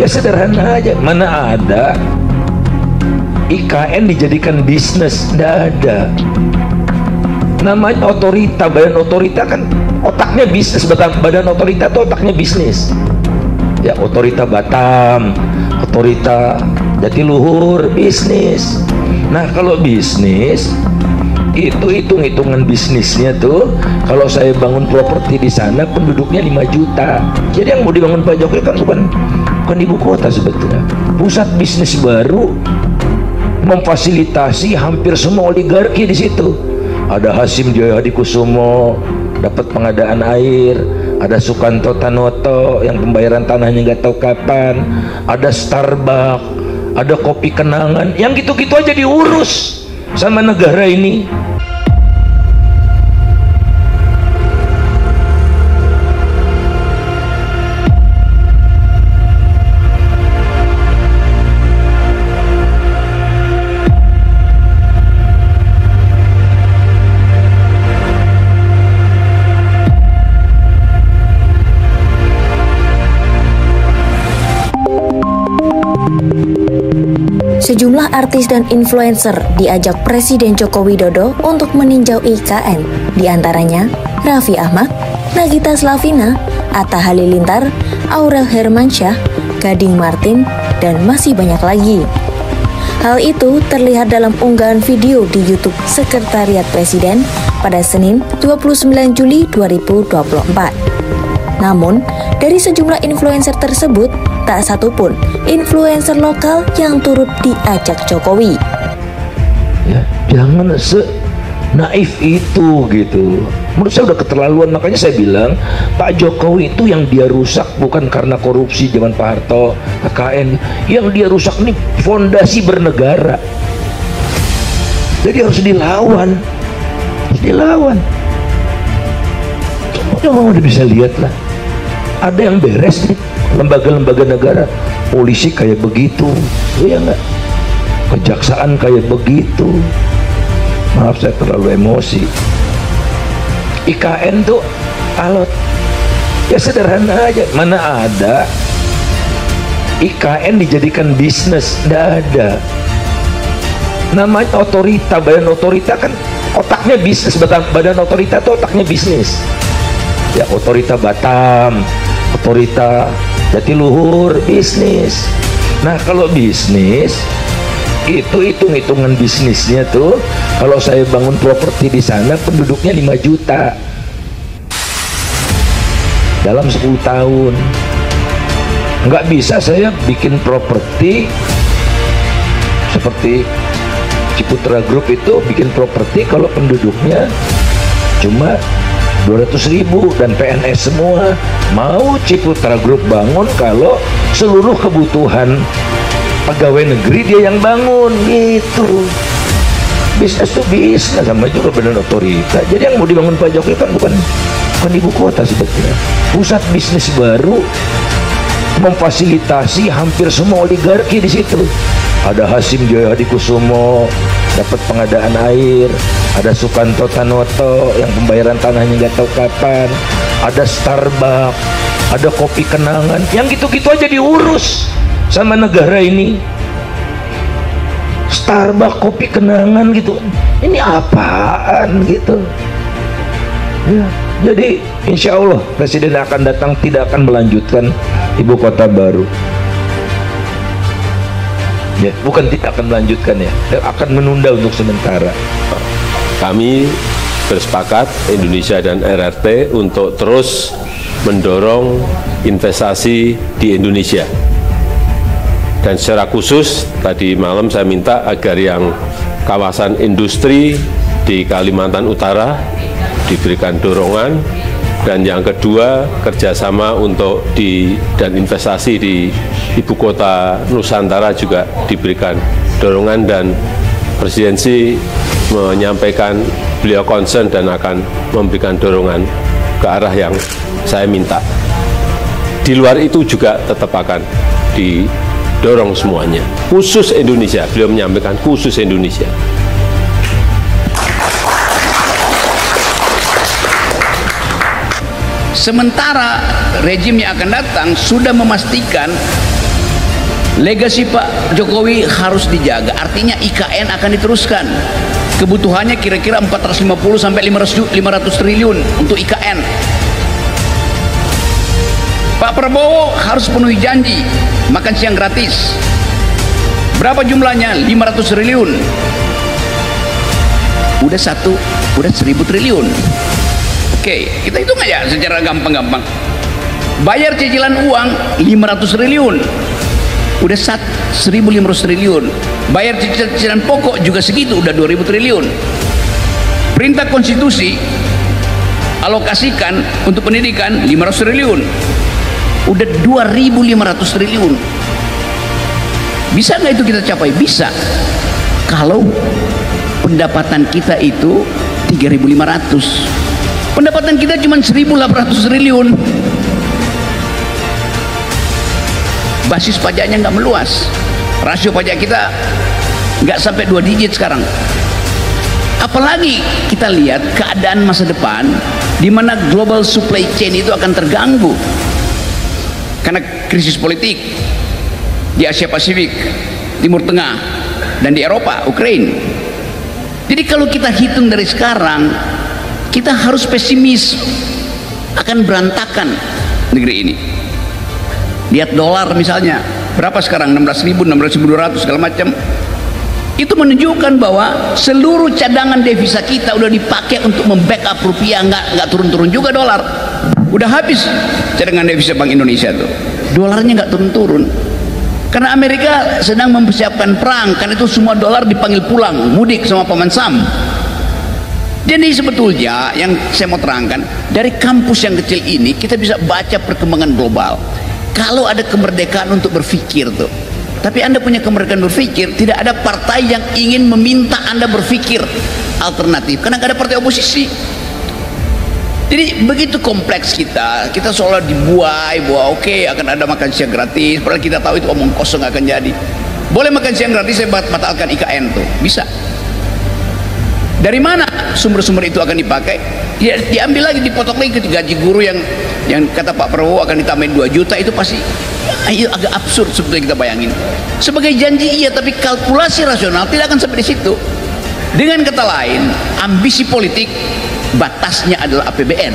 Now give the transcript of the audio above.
ya sederhana aja. Mana ada? IKN dijadikan bisnis. Tidak ada. Namanya otorita. Badan otorita kan otaknya bisnis. Badan, badan otorita itu otaknya bisnis. Ya otorita Batam. Otorita Jatiluhur bisnis. Nah kalau bisnis itu hitung-hitungan bisnisnya tuh kalau saya bangun properti di sana penduduknya 5 juta. Jadi yang mau dibangun Pak Jokowi kan bukan bukan ibu kota sebetulnya. Pusat bisnis baru memfasilitasi hampir semua oligarki di situ. Ada Hasim Jaya Kusumo dapat pengadaan air. Ada Sukanto Tanoto yang pembayaran tanahnya nggak tahu kapan. Ada Starbucks ada kopi kenangan. Yang gitu-gitu aja diurus sama negara ini Sejumlah artis dan influencer diajak Presiden Joko Widodo untuk meninjau IKN, di antaranya Raffi Ahmad, Nagita Slavina, Atta Halilintar, Aurel Hermansyah, Gading Martin, dan masih banyak lagi. Hal itu terlihat dalam unggahan video di YouTube Sekretariat Presiden pada Senin 29 Juli 2024. Namun, dari sejumlah influencer tersebut, tak satupun influencer lokal yang turut diajak Jokowi. Ya, jangan se naif itu gitu. Menurut saya udah keterlaluan makanya saya bilang Pak Jokowi itu yang dia rusak bukan karena korupsi zaman Pak Harto, KKN. Yang dia rusak ini fondasi bernegara. Jadi harus dilawan. Harus dilawan. Cuma udah bisa lihat lah. Ada yang beres nih lembaga-lembaga negara. Polisi kayak begitu ya enggak kejaksaan kayak begitu. Maaf saya terlalu emosi. IKN tuh alot. Ya sederhana aja. Mana ada? IKN dijadikan bisnis tidak ada. Namanya otorita badan otorita kan otaknya bisnis. Badan, badan otorita itu otaknya bisnis. Ya otorita Batam otorita Jatiluhur bisnis. Nah kalau bisnis itu hitung-hitungan bisnisnya tuh kalau saya bangun properti di sana penduduknya 5 juta. Dalam 10 tahun. Nggak bisa saya bikin properti seperti Ciputra Group itu bikin properti kalau penduduknya cuma 200 ribu dan PNS semua mau Ciputra Group bangun kalau seluruh kebutuhan pegawai negeri dia yang bangun. Gitu. Bisnis itu bisnis sama juga benar otorita jadi yang mau dibangun Pak Jokowi kan bukan bukan ibu kota sebetulnya. Pusat bisnis baru memfasilitasi hampir semua oligarki di situ. Ada Hasim Jaya Kusumo dapat pengadaan air ada Sukanto Tanoto yang pembayaran tanahnya nggak tahu kapan ada Starbucks ada kopi kenangan yang gitu-gitu aja diurus sama negara ini. Starbucks kopi kenangan gitu. Ini apaan gitu? Ya jadi insya Allah Presiden akan datang tidak akan melanjutkan ibu kota baru ya bukan tidak akan melanjutkan ya. Akan menunda untuk sementara. Kami bersepakat Indonesia dan RRT untuk terus mendorong investasi di Indonesia. Dan secara khusus tadi malam saya minta agar yang kawasan industri di Kalimantan Utara diberikan dorongan dan yang kedua kerjasama untuk di dan investasi di ibu kota Nusantara juga diberikan dorongan dan presidensi menyampaikan beliau concern dan akan memberikan dorongan ke arah yang saya minta. Di luar itu juga tetap akan didorong semuanya. Khusus Indonesia, beliau menyampaikan khusus Indonesia. Sementara rejim yang akan datang sudah memastikan Legasi Pak Jokowi harus dijaga. Artinya IKN akan diteruskan. Kebutuhannya kira-kira 450 sampai 500, 500 triliun untuk IKN. Pak Prabowo harus penuhi janji makan siang gratis. Berapa jumlahnya? 500 triliun. Udah satu, udah 1000 triliun. Oke, kita hitung aja secara gampang-gampang. Bayar cicilan uang 500 triliun. Udah sat 1500 triliun. Bayar cicilan pokok juga segitu udah 2000 triliun. Perintah konstitusi alokasikan untuk pendidikan 500 triliun. Udah 2500 triliun. Bisa nggak itu kita capai? bisa. Kalau pendapatan kita itu 3500 pendapatan kita cuma 1800 triliun. Basis pajaknya nggak meluas. Rasio pajak kita nggak sampai dua digit sekarang. Apalagi kita lihat keadaan masa depan di mana global supply chain itu akan terganggu. Karena krisis politik di Asia Pasifik Timur Tengah dan di Eropa Ukraina jadi kalau kita hitung dari sekarang kita harus pesimis akan berantakan negeri ini. Lihat dolar misalnya berapa sekarang? 16.000 16.200 segala macam. Itu menunjukkan bahwa seluruh cadangan devisa kita udah dipakai untuk membackup rupiah. Nggak nggak turun-turun juga dolar. Udah habis cadangan devisa Bank Indonesia tuh dolarnya nggak turun-turun. Karena Amerika sedang mempersiapkan perang karena itu semua dolar dipanggil pulang mudik sama paman Sam jadi sebetulnya yang saya mau terangkan dari kampus yang kecil ini kita bisa baca perkembangan global. Kalau ada kemerdekaan untuk berpikir tuh tapi anda punya kemerdekaan berpikir tidak ada partai yang ingin meminta anda berpikir alternatif. Karena gak ada partai oposisi. Jadi begitu kompleks kita kita seolah dibuai bahwa oke okay, akan ada makan siang gratis. Padahal kita tahu itu omong kosong akan jadi. Boleh makan siang gratis saya batalkan IKN tuh. Bisa dari mana sumber-sumber itu akan dipakai? Ya, diambil lagi dipotong lagi ke gaji guru yang yang kata Pak Prabowo akan ditambahin 2 juta itu pasti ayo agak absurd sebetulnya kita bayangin. Sebagai janji iya tapi kalkulasi rasional tidak akan sampai di situ. Dengan kata lain ambisi politik batasnya adalah APBN